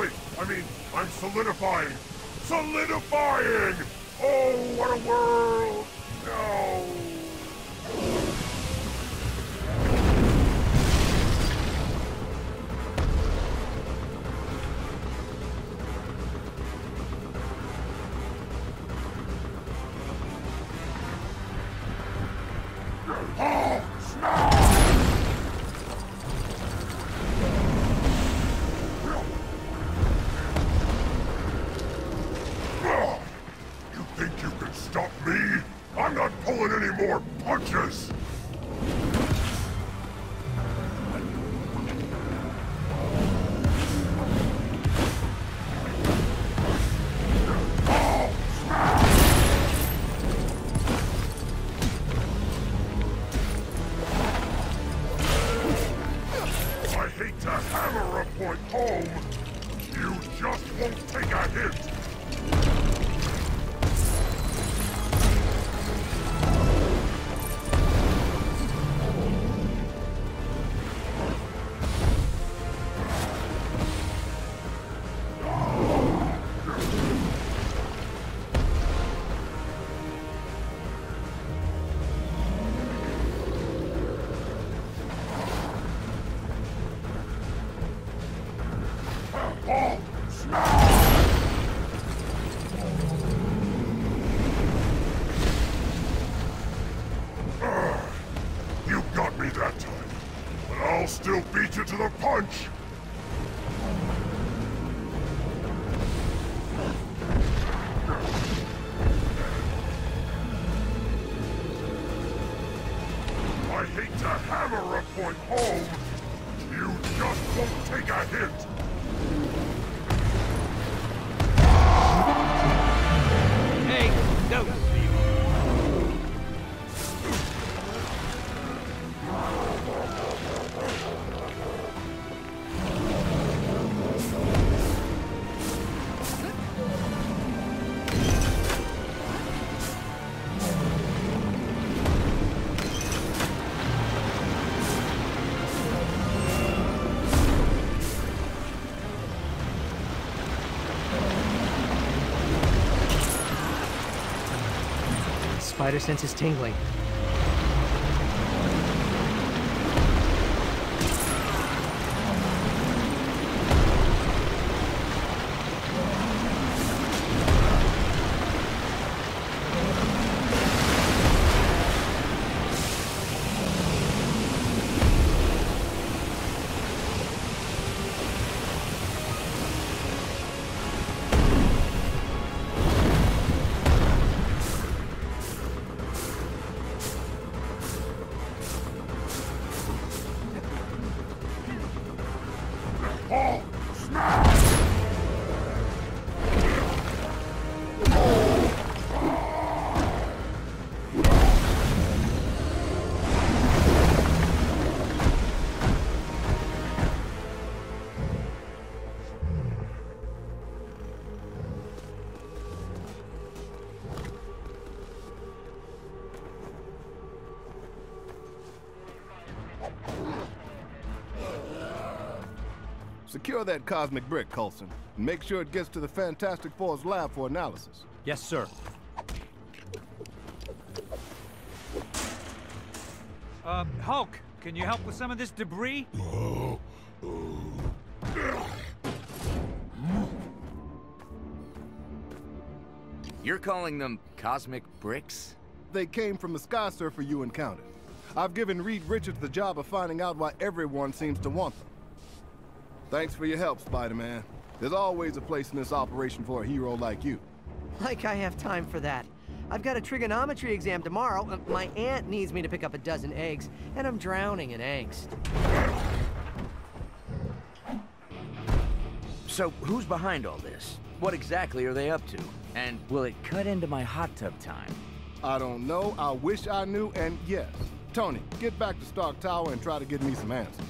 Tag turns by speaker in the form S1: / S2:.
S1: wait, I mean, I'm solidifying! Solidifying! Oh, what a world! No! Pulling any more punches! I hate to hammer a point home. You just won't take a hit. Still beat you to the punch! I hate to hammer a point home. You just won't take a hit.
S2: Hey, no. Spider sense is tingling.
S1: Oh, smash!
S3: Secure that cosmic brick, Coulson, and make sure it gets to the Fantastic Four's lab for analysis.
S2: Yes, sir. Uh, Hulk, can you help with some of this debris?
S4: You're calling them cosmic bricks?
S3: They came from the Sky Surfer you encountered. I've given Reed Richards the job of finding out why everyone seems to want them. Thanks for your help, Spider-Man. There's always a place in this operation for a hero like you.
S5: Like I have time for that. I've got a trigonometry exam tomorrow. My aunt needs me to pick up a dozen eggs, and I'm drowning in angst.
S4: So, who's behind all this? What exactly are they up to? And will it cut into my hot tub time?
S3: I don't know, I wish I knew, and yes. Tony, get back to Stark Tower and try to get me some answers.